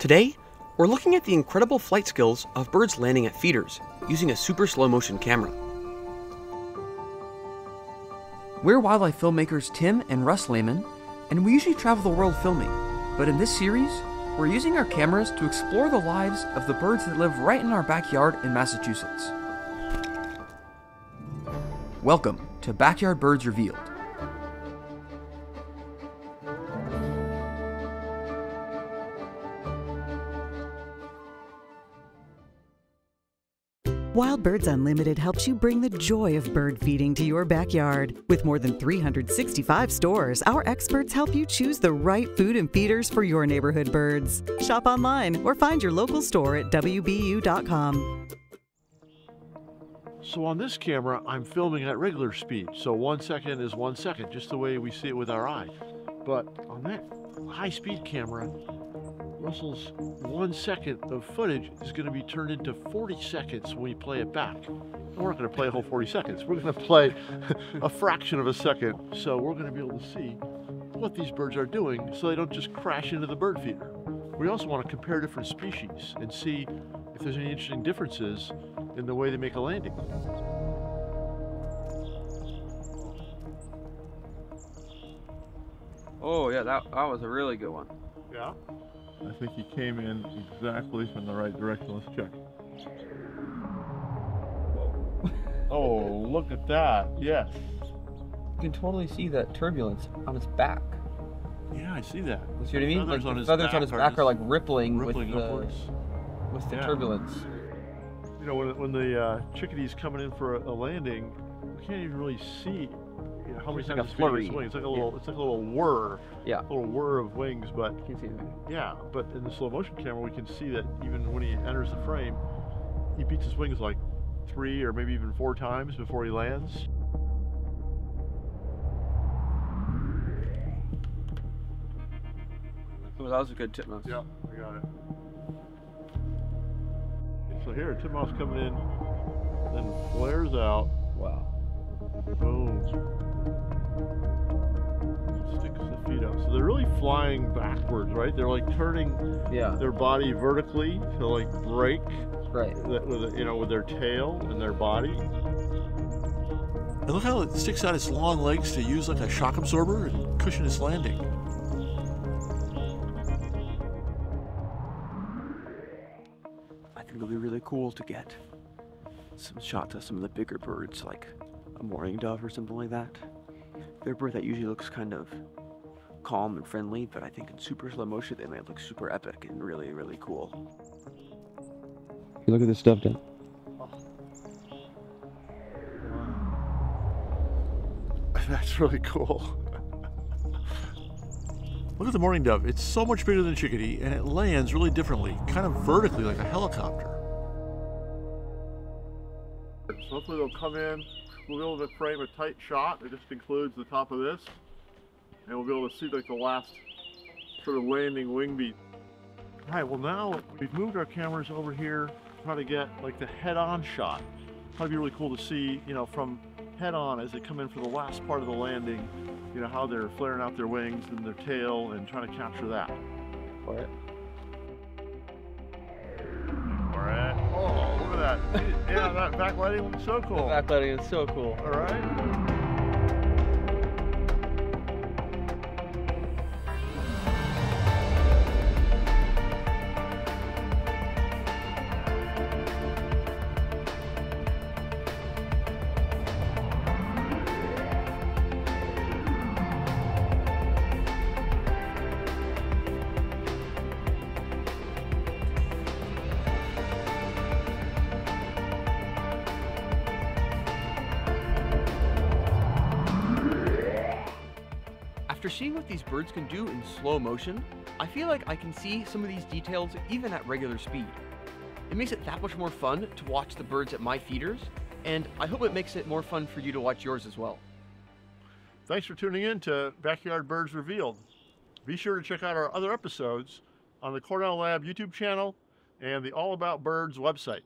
Today, we're looking at the incredible flight skills of birds landing at feeders using a super slow motion camera. We're wildlife filmmakers Tim and Russ Laman, and we usually travel the world filming. But in this series, we're using our cameras to explore the lives of the birds that live right in our backyard in Massachusetts. Welcome to Backyard Birds Revealed. Wild Birds Unlimited helps you bring the joy of bird feeding to your backyard. With more than 365 stores, our experts help you choose the right food and feeders for your neighborhood birds. Shop online or find your local store at WBU.com. So on this camera, I'm filming at regular speed. So one second is one second, just the way we see it with our eye. But on that high speed camera, Russell's one second of footage is going to be turned into 40 seconds when we play it back. We're not going to play a whole 40 seconds. We're going to play a fraction of a second. So we're going to be able to see what these birds are doing so they don't just crash into the bird feeder. We also want to compare different species and see if there's any interesting differences in the way they make a landing. Oh yeah, that, that was a really good one. Yeah. I think he came in exactly from the right direction. Let's check. Oh, look at that. Yes. You can totally see that turbulence on his back. Yeah, I see that. You see what I mean? Feathers Like on the his feathers on his back are like rippling, rippling with the with the Yeah. turbulence. You know, when, when the uh, chickadee's coming in for a, a landing, we can't even really see you know, how many It's like times a it's beating its flurry. wings. It's like a little, it's like a little whir, Yeah. a little whir of wings. But You can see that. yeah, but in the slow motion camera, we can see that even when he enters the frame, he beats his wings like three or maybe even four times before he lands. Oh, that was a good titmouse. Yeah, I got it. So here, titmouse coming in, then flares out. Wow. Boom. Sticks the feet up. So they're really flying backwards, right? They're like turning Yeah. their body vertically to like break Right. that with you know with their tail and their body. And look how it sticks out its long legs to use like a shock absorber and cushion its landing. I think it'll be really cool to get some shots of some of the bigger birds, like a mourning dove or something like that. They're a bird that usually looks kind of calm and friendly, but I think in super slow motion they might look super epic and really, really cool. You look at this stuff, Dan. That's really cool. Look at the mourning dove. It's so much bigger than a chickadee, and it lands really differently, kind of vertically like a helicopter. So hopefully they'll come in. We'll be able to frame a tight shot. It just includes the top of this, and we'll be able to see like the last sort of landing wing beat. All right. Well, now we've moved our cameras over here to try to get like the head-on shot. Probably be really cool to see, you know, from head on as they come in for the last part of the landing, you know, how they're flaring out their wings and their tail and trying to capture that. All right. All right. That. yeah, that backlighting looks so cool. Backlighting is so cool. All right. After seeing what these birds can do in slow motion, I feel like I can see some of these details even at regular speed. It makes it that much more fun to watch the birds at my feeders, and I hope it makes it more fun for you to watch yours as well. Thanks for tuning in to Backyard Birds Revealed. Be sure to check out our other episodes on the Cornell Lab YouTube channel and the All About Birds website.